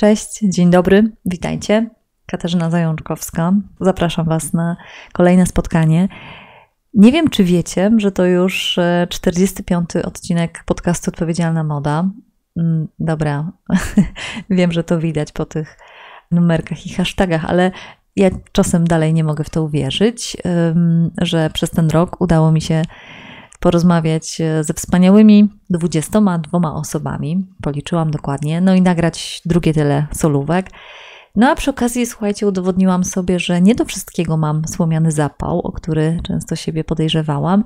Cześć, dzień dobry, witajcie. Katarzyna Zajączkowska. Zapraszam Was na kolejne spotkanie. Nie wiem, czy wiecie, że to już 45. E, odcinek podcastu Odpowiedzialna Moda. Mm, dobra, wiem, że to widać po tych numerkach i hashtagach, ale ja czasem dalej nie mogę w to uwierzyć, że przez ten rok udało mi się porozmawiać e, ze wspaniałymi 22 osobami, policzyłam dokładnie, no i nagrać drugie tyle solówek. No a przy okazji, słuchajcie, udowodniłam sobie, że nie do wszystkiego mam słomiany zapał, o który często siebie podejrzewałam.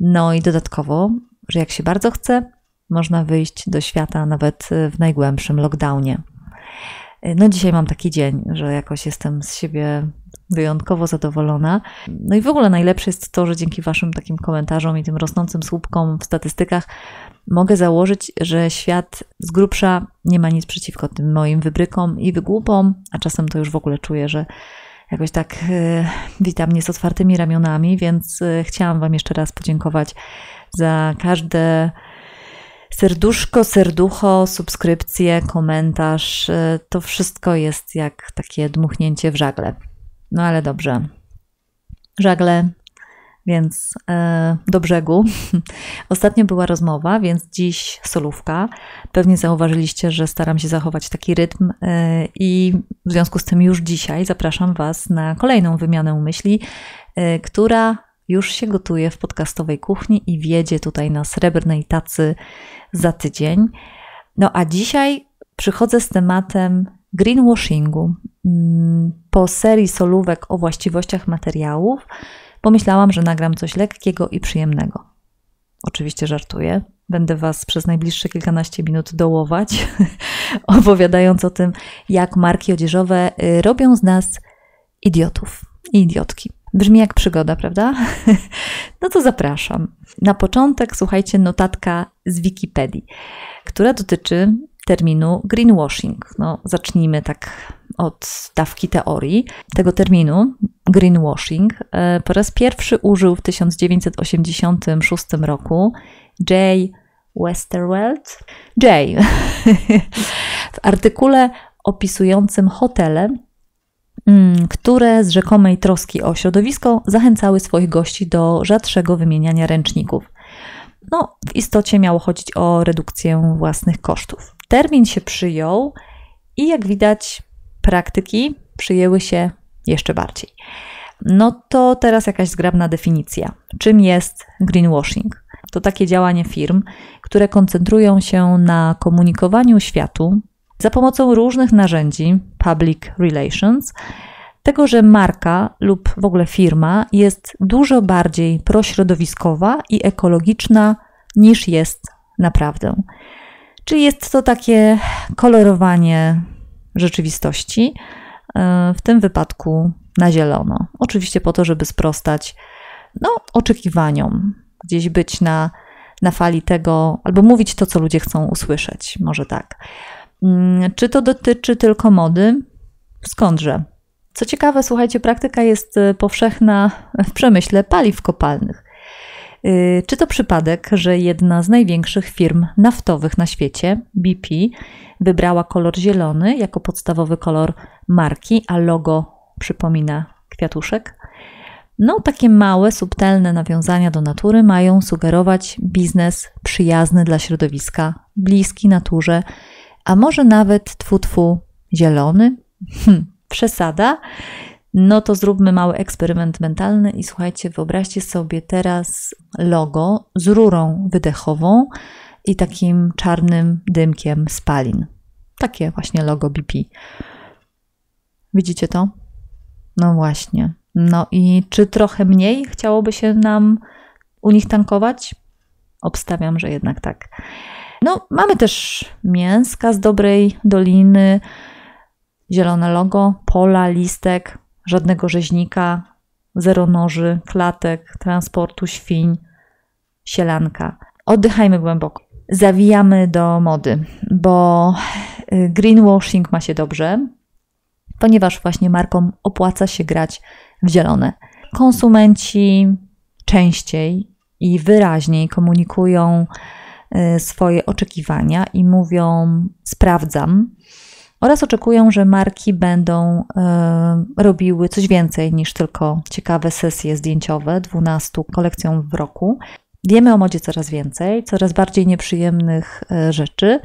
No i dodatkowo, że jak się bardzo chce, można wyjść do świata nawet w najgłębszym lockdownie. No dzisiaj mam taki dzień, że jakoś jestem z siebie wyjątkowo zadowolona. No i w ogóle najlepsze jest to, że dzięki Waszym takim komentarzom i tym rosnącym słupkom w statystykach mogę założyć, że świat z grubsza nie ma nic przeciwko tym moim wybrykom i wygłupom, a czasem to już w ogóle czuję, że jakoś tak yy, wita mnie z otwartymi ramionami, więc yy, chciałam Wam jeszcze raz podziękować za każde serduszko, serducho, subskrypcję, komentarz. Yy, to wszystko jest jak takie dmuchnięcie w żagle. No ale dobrze. Żagle, więc e, do brzegu. Ostatnio była rozmowa, więc dziś solówka. Pewnie zauważyliście, że staram się zachować taki rytm e, i w związku z tym już dzisiaj zapraszam Was na kolejną wymianę myśli, e, która już się gotuje w podcastowej kuchni i wiedzie tutaj na srebrnej tacy za tydzień. No a dzisiaj przychodzę z tematem greenwashingu. Po serii solówek o właściwościach materiałów pomyślałam, że nagram coś lekkiego i przyjemnego. Oczywiście żartuję. Będę Was przez najbliższe kilkanaście minut dołować, opowiadając o tym, jak marki odzieżowe y, robią z nas idiotów i idiotki. Brzmi jak przygoda, prawda? No to zapraszam. Na początek słuchajcie notatka z Wikipedii, która dotyczy terminu greenwashing. No, zacznijmy tak od dawki teorii tego terminu. Greenwashing e, po raz pierwszy użył w 1986 roku Jay Westerwelt. Jay w artykule opisującym hotele, mm, które z rzekomej troski o środowisko zachęcały swoich gości do rzadszego wymieniania ręczników. No, w istocie miało chodzić o redukcję własnych kosztów. Termin się przyjął i jak widać, praktyki przyjęły się jeszcze bardziej. No to teraz jakaś zgrabna definicja. Czym jest greenwashing? To takie działanie firm, które koncentrują się na komunikowaniu światu za pomocą różnych narzędzi public relations, tego, że marka lub w ogóle firma jest dużo bardziej prośrodowiskowa i ekologiczna niż jest naprawdę. Czyli jest to takie kolorowanie rzeczywistości, e, w tym wypadku na zielono. Oczywiście po to, żeby sprostać no, oczekiwaniom, gdzieś być na, na fali tego, albo mówić to, co ludzie chcą usłyszeć, może tak. Mm, czy to dotyczy tylko mody? Skądże? Co ciekawe, słuchajcie, praktyka jest e, powszechna w przemyśle paliw kopalnych. Y, czy to przypadek, że jedna z największych firm naftowych na świecie, BP, wybrała kolor zielony jako podstawowy kolor marki, a logo przypomina kwiatuszek? No, takie małe, subtelne nawiązania do natury mają sugerować biznes przyjazny dla środowiska, bliski naturze, a może nawet tfu, zielony? Hm, przesada? No to zróbmy mały eksperyment mentalny i słuchajcie, wyobraźcie sobie teraz logo z rurą wydechową i takim czarnym dymkiem spalin. Takie właśnie logo BP. Widzicie to? No właśnie. No i czy trochę mniej chciałoby się nam u nich tankować? Obstawiam, że jednak tak. No, mamy też mięska z dobrej doliny, zielone logo, pola, listek, żadnego rzeźnika, zero noży, klatek, transportu świń, sielanka. Oddychajmy głęboko. Zawijamy do mody, bo y, greenwashing ma się dobrze, ponieważ właśnie markom opłaca się grać w zielone. Konsumenci częściej i wyraźniej komunikują y, swoje oczekiwania i mówią: Sprawdzam, oraz oczekują, że marki będą e, robiły coś więcej niż tylko ciekawe sesje zdjęciowe, 12 kolekcją w roku. Wiemy o modzie coraz więcej, coraz bardziej nieprzyjemnych e, rzeczy.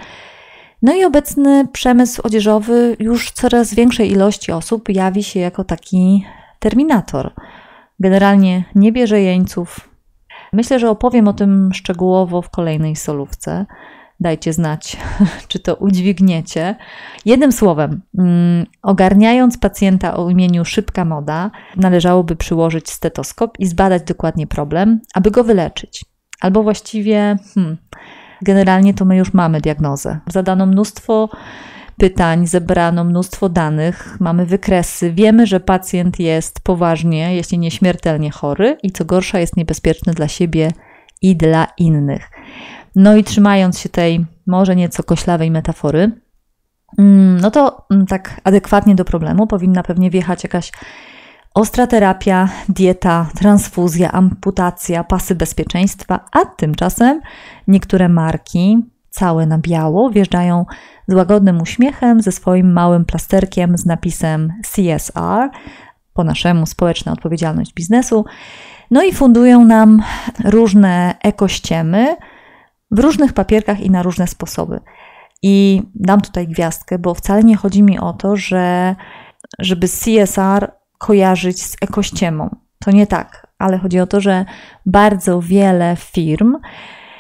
No i obecny przemysł odzieżowy już coraz większej ilości osób jawi się jako taki terminator. Generalnie nie bierze jeńców. Myślę, że opowiem o tym szczegółowo w kolejnej solówce. Dajcie znać, czy to udźwigniecie. Jednym słowem, mm, ogarniając pacjenta o imieniu Szybka Moda, należałoby przyłożyć stetoskop i zbadać dokładnie problem, aby go wyleczyć. Albo właściwie, hmm, generalnie to my już mamy diagnozę. Zadano mnóstwo pytań, zebrano mnóstwo danych, mamy wykresy, wiemy, że pacjent jest poważnie, jeśli nie śmiertelnie chory i co gorsza, jest niebezpieczny dla siebie i dla innych. No i trzymając się tej może nieco koślawej metafory, mm, no to mm, tak adekwatnie do problemu powinna pewnie wjechać jakaś ostra terapia, dieta, transfuzja, amputacja, pasy bezpieczeństwa, a tymczasem niektóre marki, całe na biało, wjeżdżają z łagodnym uśmiechem ze swoim małym plasterkiem z napisem CSR, po naszemu społeczna odpowiedzialność biznesu, no i fundują nam różne ekościemy, w różnych papierkach i na różne sposoby. I dam tutaj gwiazdkę, bo wcale nie chodzi mi o to, że żeby CSR kojarzyć z ekościemą. To nie tak, ale chodzi o to, że bardzo wiele firm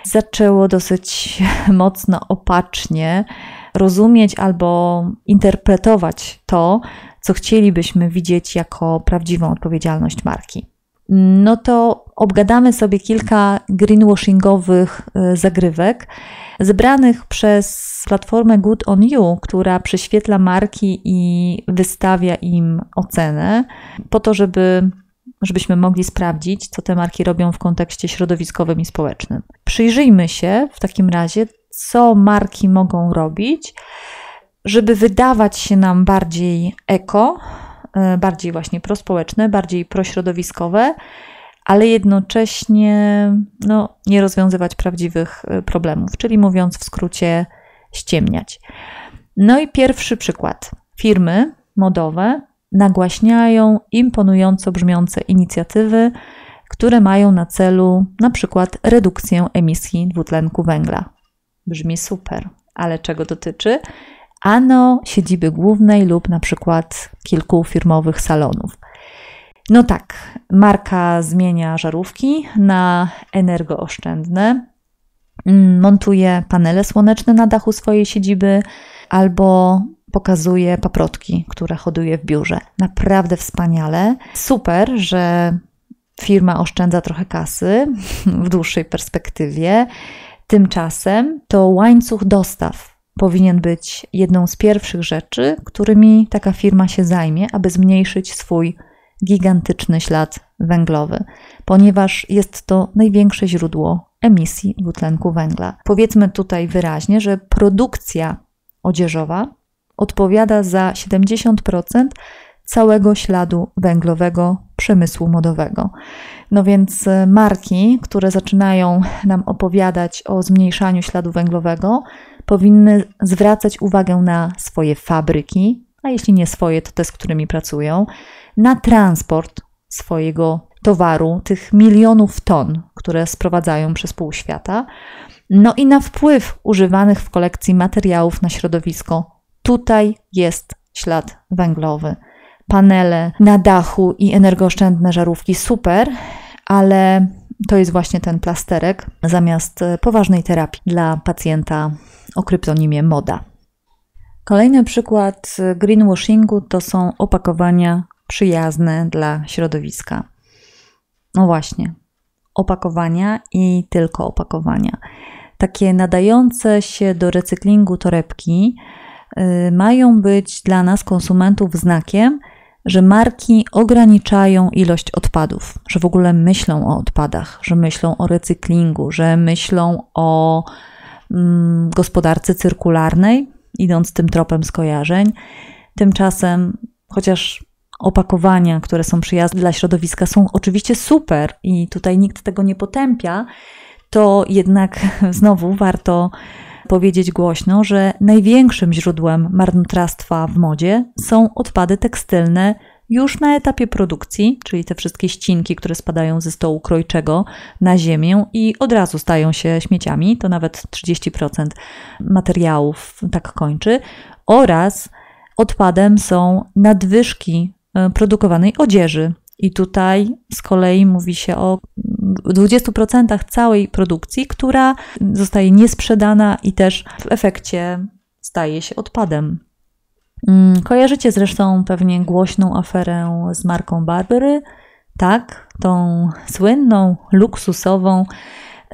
zaczęło dosyć mocno opacznie rozumieć albo interpretować to, co chcielibyśmy widzieć jako prawdziwą odpowiedzialność marki no to obgadamy sobie kilka greenwashingowych e, zagrywek zebranych przez platformę Good on You, która prześwietla marki i wystawia im ocenę, po to, żeby żebyśmy mogli sprawdzić, co te marki robią w kontekście środowiskowym i społecznym. Przyjrzyjmy się w takim razie, co marki mogą robić, żeby wydawać się nam bardziej eko, bardziej właśnie prospołeczne, bardziej prośrodowiskowe, ale jednocześnie no, nie rozwiązywać prawdziwych e, problemów, czyli mówiąc w skrócie, ściemniać. No i pierwszy przykład. Firmy modowe nagłaśniają imponująco brzmiące inicjatywy, które mają na celu na przykład redukcję emisji dwutlenku węgla. Brzmi super, ale czego dotyczy? Ano siedziby głównej lub na przykład kilku firmowych salonów. No tak, marka zmienia żarówki na energooszczędne, montuje panele słoneczne na dachu swojej siedziby albo pokazuje paprotki, które hoduje w biurze. Naprawdę wspaniale. Super, że firma oszczędza trochę kasy w dłuższej perspektywie. Tymczasem to łańcuch dostaw powinien być jedną z pierwszych rzeczy, którymi taka firma się zajmie, aby zmniejszyć swój gigantyczny ślad węglowy, ponieważ jest to największe źródło emisji dwutlenku węgla. Powiedzmy tutaj wyraźnie, że produkcja odzieżowa odpowiada za 70% całego śladu węglowego przemysłu modowego. No więc e, marki, które zaczynają nam opowiadać o zmniejszaniu śladu węglowego, powinny zwracać uwagę na swoje fabryki, a jeśli nie swoje, to te, z którymi pracują, na transport swojego towaru, tych milionów ton, które sprowadzają przez pół świata, no i na wpływ używanych w kolekcji materiałów na środowisko. Tutaj jest ślad węglowy. Panele na dachu i energooszczędne żarówki super, ale to jest właśnie ten plasterek zamiast poważnej terapii dla pacjenta o kryptonimie Moda. Kolejny przykład greenwashingu to są opakowania przyjazne dla środowiska. No właśnie, opakowania i tylko opakowania. Takie nadające się do recyklingu torebki y, mają być dla nas, konsumentów, znakiem, że marki ograniczają ilość odpadów, że w ogóle myślą o odpadach, że myślą o recyklingu, że myślą o mm, gospodarce cyrkularnej, idąc tym tropem skojarzeń. Tymczasem, chociaż opakowania, które są przyjazne dla środowiska, są oczywiście super i tutaj nikt tego nie potępia, to jednak znowu warto powiedzieć głośno, że największym źródłem marnotrawstwa w modzie są odpady tekstylne już na etapie produkcji, czyli te wszystkie ścinki, które spadają ze stołu krojczego na ziemię i od razu stają się śmieciami, to nawet 30% materiałów tak kończy, oraz odpadem są nadwyżki e, produkowanej odzieży. I tutaj z kolei mówi się o 20% całej produkcji, która zostaje niesprzedana i też w efekcie staje się odpadem. Mm, kojarzycie zresztą pewnie głośną aferę z marką Barbery, tak, tą słynną, luksusową,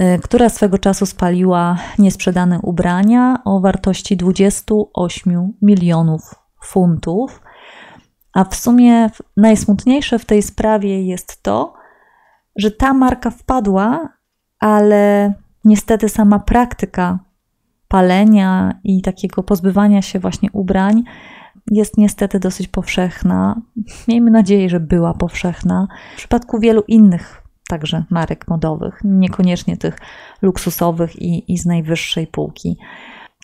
y, która swego czasu spaliła niesprzedane ubrania o wartości 28 milionów funtów. A w sumie najsmutniejsze w tej sprawie jest to, że ta marka wpadła, ale niestety sama praktyka palenia i takiego pozbywania się właśnie ubrań jest niestety dosyć powszechna. Miejmy nadzieję, że była powszechna w przypadku wielu innych także marek modowych, niekoniecznie tych luksusowych i, i z najwyższej półki.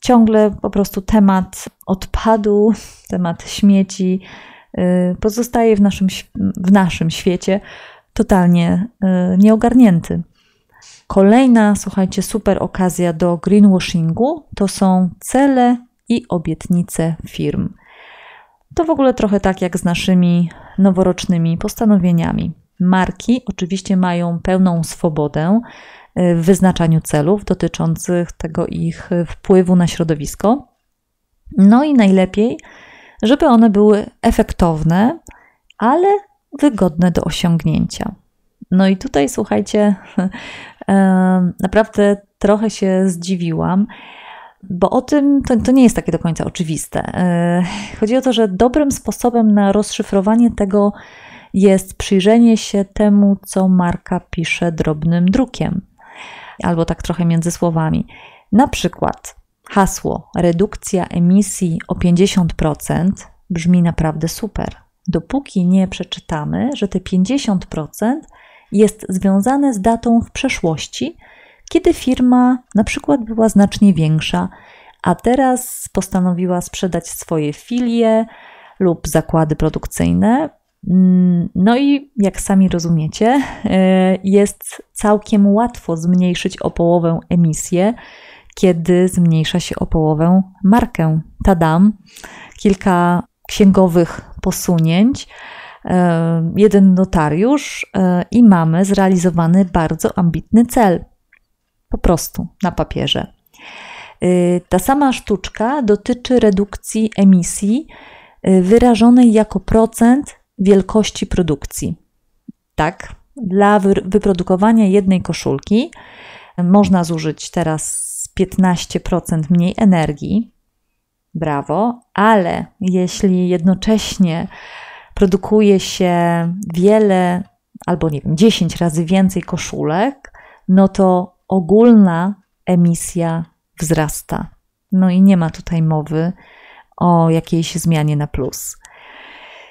Ciągle po prostu temat odpadu, temat śmieci pozostaje w naszym, w naszym świecie totalnie yy, nieogarnięty. Kolejna, słuchajcie, super okazja do greenwashingu to są cele i obietnice firm. To w ogóle trochę tak jak z naszymi noworocznymi postanowieniami. Marki oczywiście mają pełną swobodę y, w wyznaczaniu celów dotyczących tego ich wpływu na środowisko. No i najlepiej, żeby one były efektowne, ale wygodne do osiągnięcia. No i tutaj słuchajcie, naprawdę trochę się zdziwiłam, bo o tym to, to, nie jest takie do końca oczywiste. E, chodzi o to, że dobrym sposobem na rozszyfrowanie tego jest przyjrzenie się temu, co marka pisze drobnym drukiem, albo tak trochę między słowami. Na przykład hasło redukcja emisji o 50% brzmi naprawdę super. Dopóki nie przeczytamy, że te 50% jest związane z datą w przeszłości, kiedy firma na przykład była znacznie większa, a teraz postanowiła sprzedać swoje filie lub zakłady produkcyjne. Mm, no i jak sami rozumiecie, e, jest całkiem łatwo zmniejszyć o połowę emisję, kiedy zmniejsza się o połowę markę. Tadam, kilka księgowych posunięć, e, jeden notariusz e, i mamy zrealizowany bardzo ambitny cel po prostu na papierze. Y, ta sama sztuczka dotyczy redukcji emisji wyrażonej jako procent wielkości produkcji. Tak, dla wyprodukowania jednej koszulki można zużyć teraz 15% mniej energii. Brawo, ale jeśli jednocześnie produkuje się wiele albo nie wiem, 10 razy więcej koszulek, no to ogólna emisja wzrasta. No i nie ma tutaj mowy o jakiejś zmianie na plus.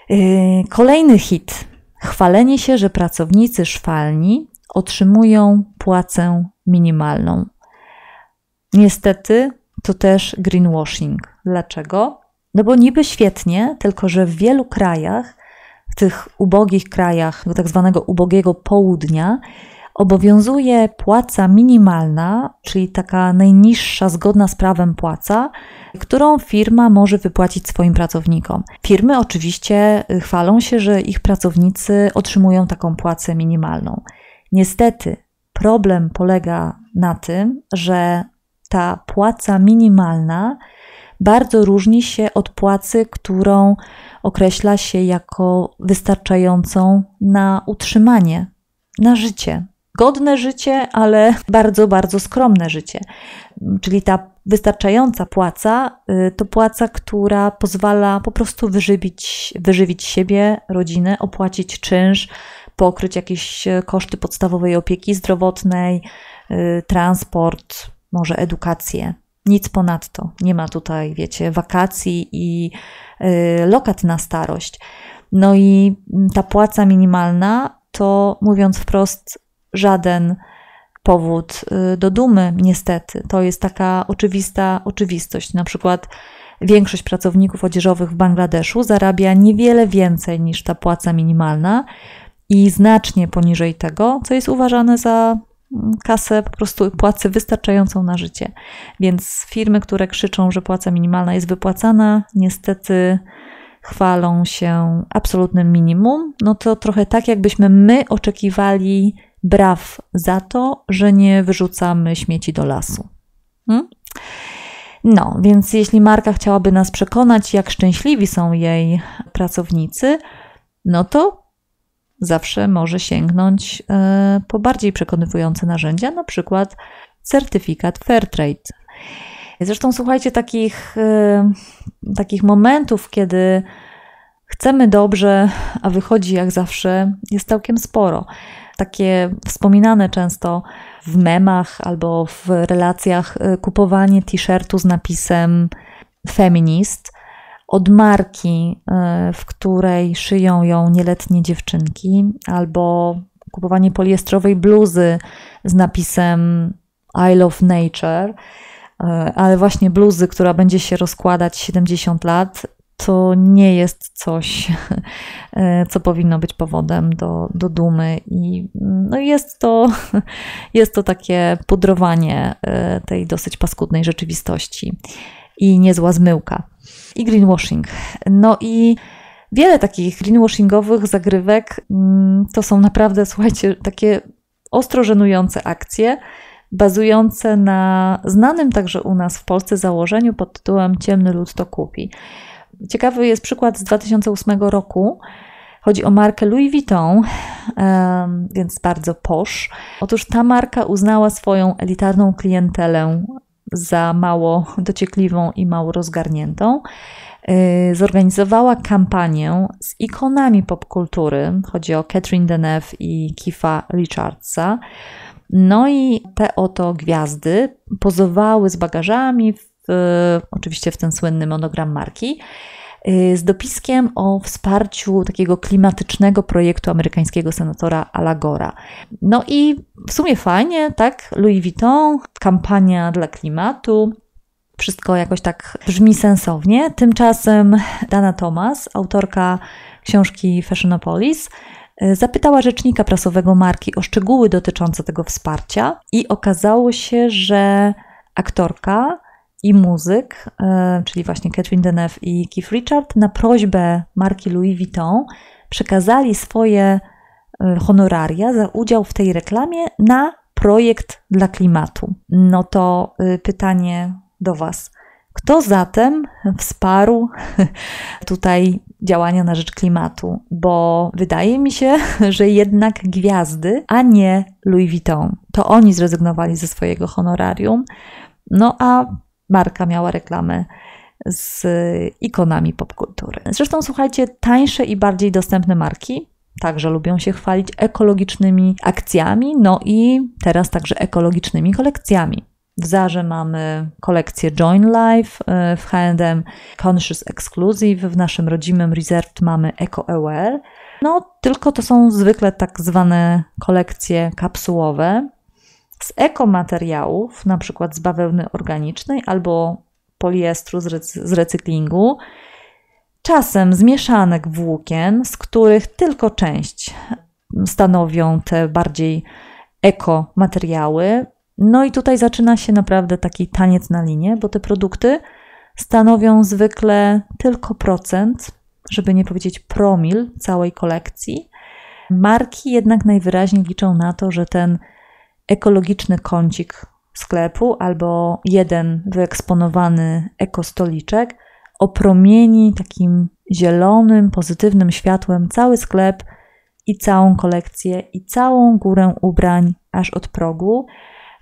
Yy, kolejny hit. Chwalenie się, że pracownicy szwalni otrzymują płacę minimalną. Niestety to też greenwashing. Dlaczego? No bo niby świetnie, tylko że w wielu krajach, w tych ubogich krajach, tak zwanego ubogiego południa, obowiązuje płaca minimalna, czyli taka najniższa zgodna z prawem płaca, którą firma może wypłacić swoim pracownikom. Firmy oczywiście chwalą się, że ich pracownicy otrzymują taką płacę minimalną. Niestety, problem polega na tym, że ta płaca minimalna bardzo różni się od płacy, którą określa się jako wystarczającą na utrzymanie, na życie godne życie, ale bardzo, bardzo skromne życie. Czyli ta wystarczająca płaca y, to płaca, która pozwala po prostu wyżywić, wyżywić siebie, rodzinę, opłacić czynsz, pokryć jakieś koszty podstawowej opieki zdrowotnej, y, transport, może edukację. Nic ponadto. Nie ma tutaj, wiecie, wakacji i y, lokat na starość. No i ta płaca minimalna to, mówiąc wprost, żaden powód y, do dumy, niestety. To jest taka oczywista oczywistość. Na przykład większość pracowników odzieżowych w Bangladeszu zarabia niewiele więcej niż ta płaca minimalna i znacznie poniżej tego, co jest uważane za kasę, po prostu płacę wystarczającą na życie. Więc firmy, które krzyczą, że płaca minimalna jest wypłacana, niestety chwalą się absolutnym minimum. No to trochę tak, jakbyśmy my oczekiwali braw za to, że nie wyrzucamy śmieci do lasu. Hmm? No, więc jeśli marka chciałaby nas przekonać, jak szczęśliwi są jej pracownicy, no to zawsze może sięgnąć e, po bardziej przekonywujące narzędzia, na przykład certyfikat Fairtrade. Zresztą słuchajcie takich, e, takich momentów, kiedy chcemy dobrze, a wychodzi jak zawsze, jest całkiem sporo. Takie wspominane często w memach albo w relacjach e, kupowanie t-shirtu z napisem feminist od marki, e, w której szyją ją nieletnie dziewczynki, albo kupowanie poliestrowej bluzy z napisem I love nature, e, ale właśnie bluzy, która będzie się rozkładać 70 lat, to nie jest coś, e, co powinno być powodem do, do dumy. I no jest, to, jest to takie pudrowanie tej dosyć paskudnej rzeczywistości i niezła zmyłka i greenwashing. No i wiele takich greenwashingowych zagrywek mm, to są naprawdę, słuchajcie, takie ostro żenujące akcje, bazujące na znanym także u nas w Polsce założeniu pod tytułem Ciemny lud to kupi. Ciekawy jest przykład z 2008 roku. Chodzi o markę Louis Vuitton, więc bardzo posh. Otóż ta marka uznała swoją elitarną klientelę za mało dociekliwą i mało rozgarniętą, y, zorganizowała kampanię z ikonami popkultury. Chodzi o Catherine Deneuve i Kifa Richardsa. No i te oto gwiazdy pozowały z bagażami, w, oczywiście w ten słynny monogram marki, z dopiskiem o wsparciu takiego klimatycznego projektu amerykańskiego senatora Alagora. No i w sumie fajnie, tak? Louis Vuitton, kampania dla klimatu. Wszystko jakoś tak brzmi sensownie. Tymczasem Dana Thomas, autorka książki Fashionopolis, y, zapytała rzecznika prasowego marki o szczegóły dotyczące tego wsparcia, i okazało się, że aktorka i muzyk, e, czyli właśnie Catherine Deneuve i Keith Richard, na prośbę marki Louis Vuitton przekazali swoje e, honoraria za udział w tej reklamie na projekt dla klimatu. No to e, pytanie do Was. Kto zatem wsparł tutaj działania na rzecz klimatu? Bo wydaje mi się, że jednak gwiazdy, a nie Louis Vuitton. To oni zrezygnowali ze swojego honorarium. No a marka miała reklamę z ikonami popkultury. Zresztą słuchajcie, tańsze i bardziej dostępne marki także lubią się chwalić ekologicznymi akcjami, no i teraz także ekologicznymi kolekcjami. W Zarze mamy kolekcję Join Life, e, w H&M Conscious Exclusive, w naszym rodzimym Reserved mamy Eco Aware. No, tylko to są zwykle tak zwane kolekcje kapsułowe, z ekomateriałów, na przykład z bawełny organicznej albo poliestru z recyklingu, czasem z mieszanek włókien, z których tylko część stanowią te bardziej ekomateriały. No i tutaj zaczyna się naprawdę taki taniec na linie, bo te produkty stanowią zwykle tylko procent, żeby nie powiedzieć promil całej kolekcji. Marki jednak najwyraźniej liczą na to, że ten ekologiczny kącik sklepu albo jeden wyeksponowany ekostoliczek opromieni takim zielonym, pozytywnym światłem cały sklep i całą kolekcję i całą górę ubrań aż od progu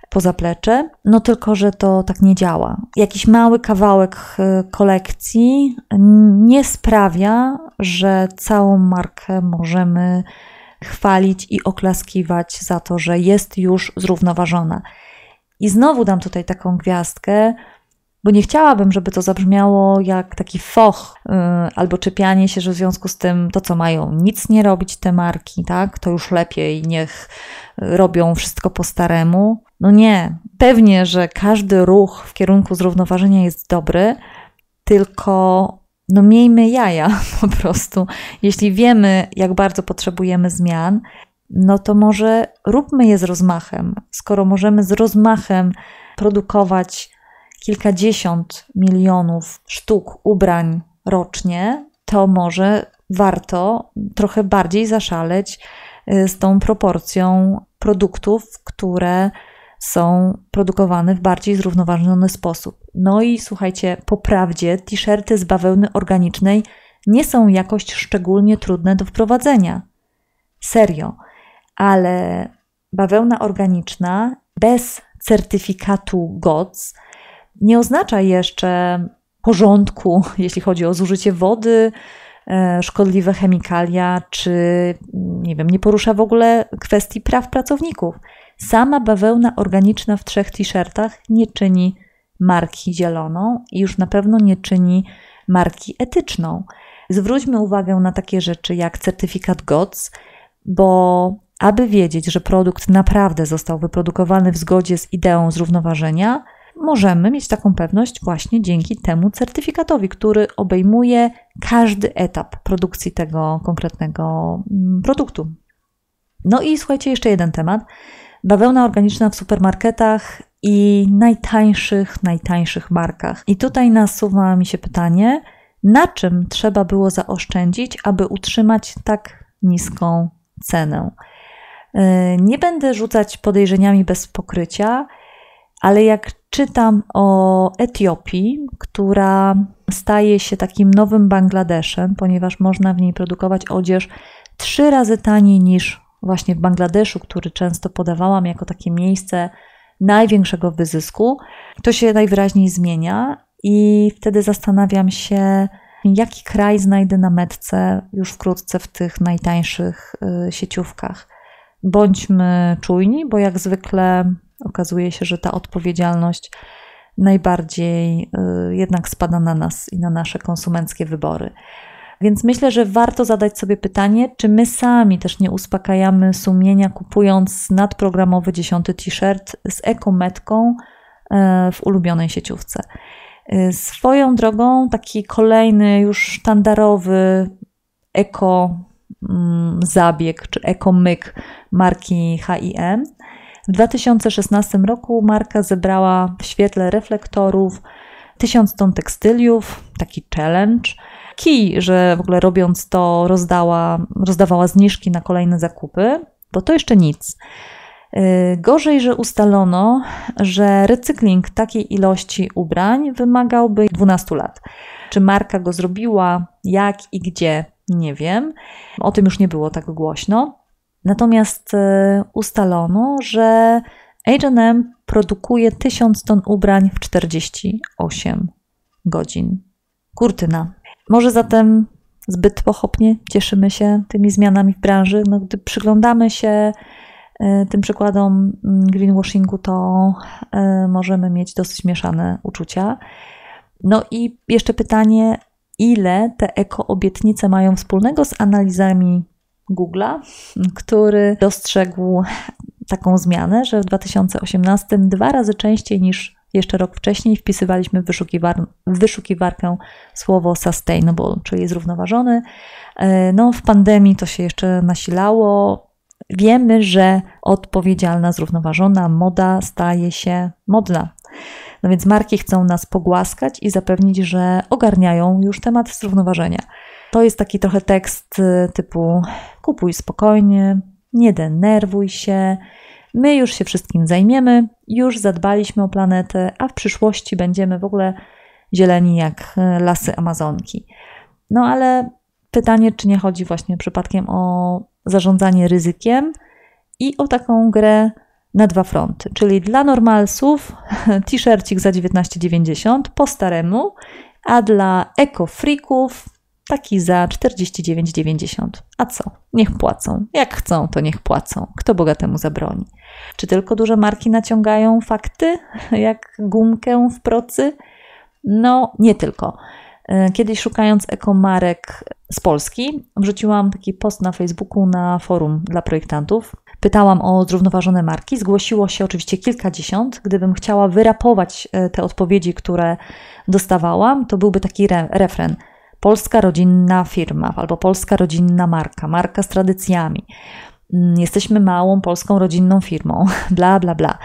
po zaplecze. No tylko, że to tak nie działa. Jakiś mały kawałek e, kolekcji nie sprawia, że całą markę możemy chwalić i oklaskiwać za to, że jest już zrównoważona. I znowu dam tutaj taką gwiazdkę. bo nie chciałabym, żeby to zabrzmiało jak taki foch yy, albo czepianie się, że w związku z tym to, co mają, nic nie robić te marki, tak? To już lepiej, niech robią wszystko po staremu. No nie, pewnie, że każdy ruch w kierunku zrównoważenia jest dobry, tylko no miejmy jaja po prostu. Jeśli wiemy, jak bardzo potrzebujemy zmian, no to może róbmy je z rozmachem. Skoro możemy z rozmachem produkować kilkadziesiąt milionów sztuk ubrań rocznie, to może warto trochę bardziej zaszaleć y, z tą proporcją produktów, które są produkowane w bardziej zrównoważony sposób. No i słuchajcie, po prawdzie, t-shirty z bawełny organicznej nie są jakoś szczególnie trudne do wprowadzenia. Serio, ale bawełna organiczna bez certyfikatu GOTS nie oznacza jeszcze porządku, jeśli chodzi o zużycie wody, e, szkodliwe chemikalia, czy nie wiem, nie porusza w ogóle kwestii praw pracowników. Sama bawełna organiczna w trzech t-shirtach nie czyni marki zieloną i już na pewno nie czyni marki etyczną. Zwróćmy uwagę na takie rzeczy jak certyfikat GOTS, bo aby wiedzieć, że produkt naprawdę został wyprodukowany w zgodzie z ideą zrównoważenia, możemy mieć taką pewność właśnie dzięki temu certyfikatowi, który obejmuje każdy etap produkcji tego konkretnego mm, produktu. No i słuchajcie, jeszcze jeden temat. Bawełna organiczna w supermarketach i najtańszych, najtańszych markach. I tutaj nasuwa mi się pytanie, na czym trzeba było zaoszczędzić, aby utrzymać tak niską cenę? E, nie będę rzucać podejrzeniami bez pokrycia, ale jak czytam o Etiopii, która staje się takim nowym Bangladeszem, ponieważ można w niej produkować odzież trzy razy taniej niż właśnie w Bangladeszu, który często podawałam jako takie miejsce największego wyzysku, to się najwyraźniej zmienia i wtedy zastanawiam się, jaki kraj znajdę na metce już wkrótce w tych najtańszych y, sieciówkach. Bądźmy czujni, bo jak zwykle okazuje się, że ta odpowiedzialność najbardziej y, jednak spada na nas i na nasze konsumenckie wybory. Więc myślę, że warto zadać sobie pytanie, czy my sami też nie uspokajamy sumienia, kupując nadprogramowy dziesiąty t-shirt z ekometką e, w ulubionej sieciówce. E, swoją drogą, taki kolejny już sztandarowy eko mm, zabieg czy ekomyk marki HIM. W 2016 roku marka zebrała w świetle reflektorów 1000 ton tekstyliów, taki challenge – że w ogóle robiąc to rozdała, rozdawała zniżki na kolejne zakupy, bo to jeszcze nic. Y, gorzej, że ustalono, że recykling takiej ilości ubrań wymagałby 12 lat. Czy marka go zrobiła, jak i gdzie, nie wiem. O tym już nie było tak głośno. Natomiast y, ustalono, że HM produkuje 1000 ton ubrań w 48 godzin. Kurtyna. Może zatem zbyt pochopnie cieszymy się tymi zmianami w branży. No, gdy przyglądamy się e, tym przykładom mm, greenwashingu, to e, możemy mieć dosyć mieszane uczucia. No i jeszcze pytanie, ile te ekoobietnice mają wspólnego z analizami Google'a, który dostrzegł taką zmianę, że w 2018 dwa razy częściej niż jeszcze rok wcześniej wpisywaliśmy w, wyszukiwar w wyszukiwarkę słowo sustainable, czyli zrównoważony. E, no, w pandemii to się jeszcze nasilało. Wiemy, że odpowiedzialna, zrównoważona moda staje się modna. No więc marki chcą nas pogłaskać i zapewnić, że ogarniają już temat zrównoważenia. To jest taki trochę tekst e, typu kupuj spokojnie, nie denerwuj się, My już się wszystkim zajmiemy, już zadbaliśmy o planetę, a w przyszłości będziemy w ogóle zieleni jak e, lasy Amazonki. No ale pytanie, czy nie chodzi właśnie przypadkiem o zarządzanie ryzykiem i o taką grę na dwa fronty, czyli dla normalsów t-shircik za 19,90 po staremu, a dla ekofrików taki za 49,90. A co? Niech płacą. Jak chcą, to niech płacą. Kto bogatemu zabroni? Czy tylko duże marki naciągają fakty, jak gumkę w procy? No, nie tylko. E, kiedyś szukając ekomarek z Polski, wrzuciłam taki post na Facebooku na forum dla projektantów. Pytałam o zrównoważone marki. Zgłosiło się oczywiście kilkadziesiąt. Gdybym chciała wyrapować e, te odpowiedzi, które dostawałam, to byłby taki re refren. Polska rodzinna firma albo polska rodzinna marka, marka z tradycjami. Mm, jesteśmy małą polską rodzinną firmą, bla, bla, bla.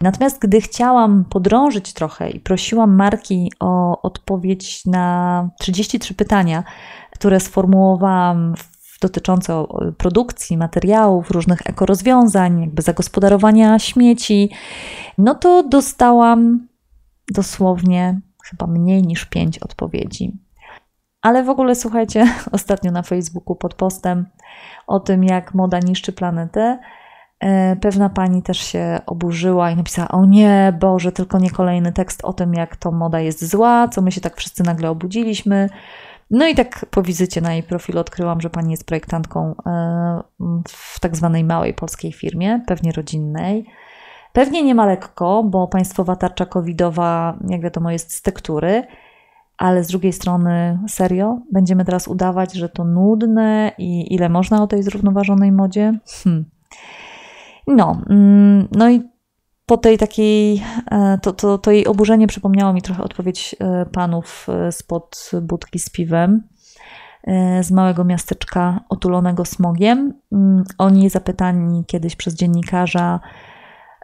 Natomiast gdy chciałam podrążyć trochę i prosiłam marki o odpowiedź na 33 pytania, które sformułowałam dotyczące produkcji materiałów, różnych ekorozwiązań, jakby zagospodarowania śmieci, no to dostałam dosłownie chyba mniej niż pięć odpowiedzi. Ale w ogóle słuchajcie, ostatnio na Facebooku pod postem o tym, jak moda niszczy planetę, e, pewna pani też się oburzyła i napisała: O nie, Boże, tylko nie kolejny tekst o tym, jak to moda jest zła, co my się tak wszyscy nagle obudziliśmy. No i tak po wizycie na jej profil odkryłam, że pani jest projektantką e, w tak zwanej małej polskiej firmie, pewnie rodzinnej. Pewnie nie ma lekko, bo państwowa tarcza covidowa, jak wiadomo, jest z tektury ale z drugiej strony, serio, będziemy teraz udawać, że to nudne i ile można o tej zrównoważonej modzie? Hmm. No, mm, no i po tej takiej, e, to, to, to jej oburzenie przypomniało mi trochę odpowiedź e, panów e, spod budki z piwem z małego miasteczka otulonego smogiem. Mm, oni zapytani kiedyś przez dziennikarza,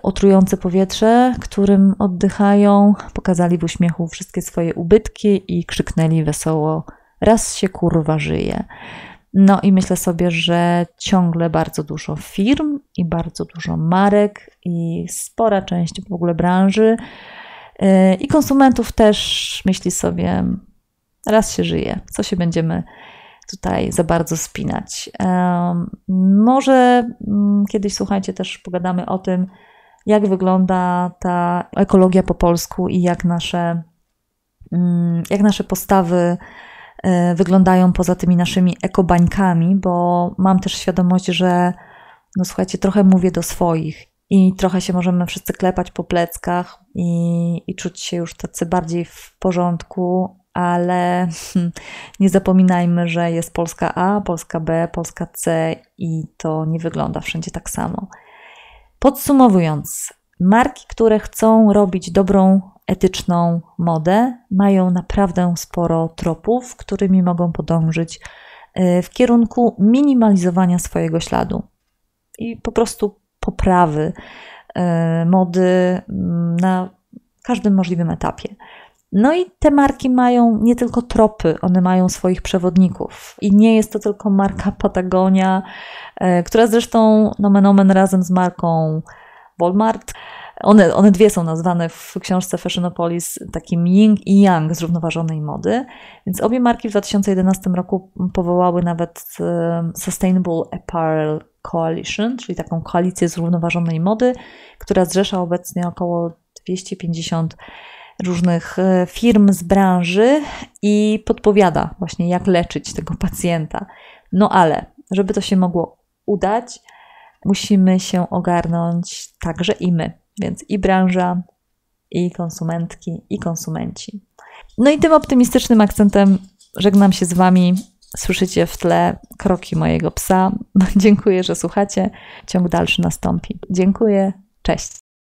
otrujące powietrze, którym oddychają, pokazali w uśmiechu wszystkie swoje ubytki i krzyknęli wesoło: Raz się kurwa żyje. No i myślę sobie, że ciągle bardzo dużo firm i bardzo dużo marek i spora część w ogóle branży yy, i konsumentów też myśli sobie, raz się żyje, co się będziemy tutaj za bardzo spinać. Może mm, kiedyś, słuchajcie, też pogadamy o tym, jak wygląda ta ekologia po polsku i jak nasze, mm, jak nasze postawy e, wyglądają poza tymi naszymi ekobańkami, bo mam też świadomość, że no słuchajcie, trochę mówię do swoich i trochę się możemy wszyscy klepać po pleckach i, i czuć się już tacy bardziej w porządku, ale nie zapominajmy, że jest Polska A, Polska B, Polska C i to nie wygląda wszędzie tak samo. Podsumowując, marki, które chcą robić dobrą, etyczną modę, mają naprawdę sporo tropów, którymi mogą podążyć e, w kierunku minimalizowania swojego śladu i po prostu poprawy e, mody mm, na każdym możliwym etapie. No i te marki mają nie tylko tropy, one mają swoich przewodników. I nie jest to tylko marka Patagonia, e, która zresztą nomen omen razem z marką Walmart. One, one dwie są nazwane w książce Fashionopolis takim yin i yang zrównoważonej mody. Więc obie marki w 2011 roku powołały nawet e, Sustainable Apparel Coalition, czyli taką koalicję zrównoważonej mody, która zrzesza obecnie około 250 różnych e, firm z branży i podpowiada właśnie, jak leczyć tego pacjenta. No ale, żeby to się mogło udać, musimy się ogarnąć także i my, więc i branża, i konsumentki, i konsumenci. No i tym optymistycznym akcentem żegnam się z Wami. Słyszycie w tle kroki mojego psa. Dziękuję, że słuchacie. Ciąg dalszy nastąpi. Dziękuję. Cześć.